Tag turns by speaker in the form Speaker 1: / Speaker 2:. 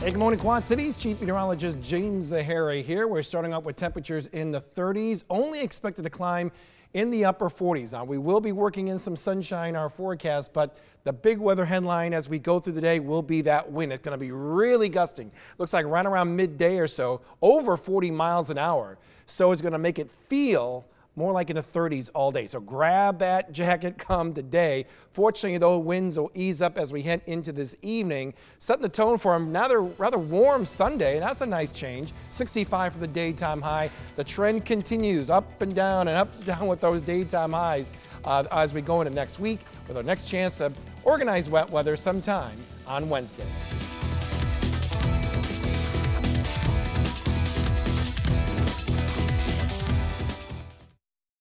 Speaker 1: Hey, good morning, Quad Cities. Chief Meteorologist James Zahara here. We're starting off with temperatures in the 30s, only expected to climb in the upper 40s. Now, we will be working in some sunshine, our forecast, but the big weather headline as we go through the day will be that wind. It's going to be really gusting. Looks like right around midday or so, over 40 miles an hour. So it's going to make it feel more like in the 30s all day. So grab that jacket come today. Fortunately, though, winds will ease up as we head into this evening, setting the tone for another rather, warm Sunday. and That's a nice change. 65 for the daytime high. The trend continues up and down and up and down with those daytime highs uh, as we go into next week with our next chance of organized wet weather sometime on Wednesday.